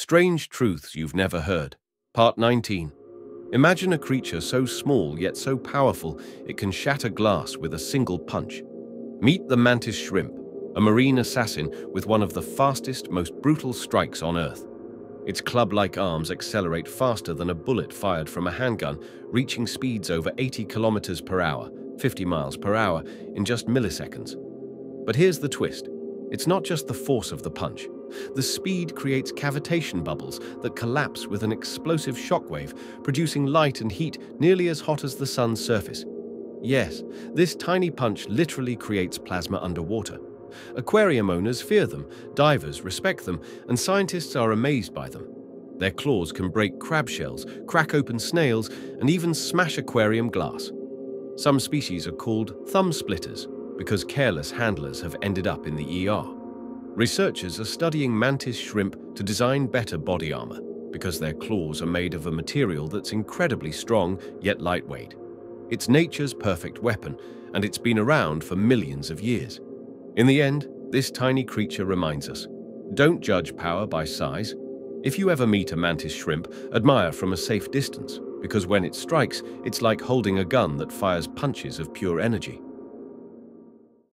Strange Truths You've Never Heard, Part 19. Imagine a creature so small yet so powerful it can shatter glass with a single punch. Meet the mantis shrimp, a marine assassin with one of the fastest, most brutal strikes on Earth. Its club-like arms accelerate faster than a bullet fired from a handgun, reaching speeds over 80 kilometers per hour, 50 miles per hour, in just milliseconds. But here's the twist. It's not just the force of the punch. The speed creates cavitation bubbles that collapse with an explosive shockwave, producing light and heat nearly as hot as the sun's surface. Yes, this tiny punch literally creates plasma underwater. Aquarium owners fear them, divers respect them, and scientists are amazed by them. Their claws can break crab shells, crack open snails, and even smash aquarium glass. Some species are called thumb splitters because careless handlers have ended up in the ER. Researchers are studying mantis shrimp to design better body armor because their claws are made of a material that's incredibly strong yet lightweight. It's nature's perfect weapon, and it's been around for millions of years. In the end, this tiny creature reminds us, don't judge power by size. If you ever meet a mantis shrimp, admire from a safe distance, because when it strikes, it's like holding a gun that fires punches of pure energy.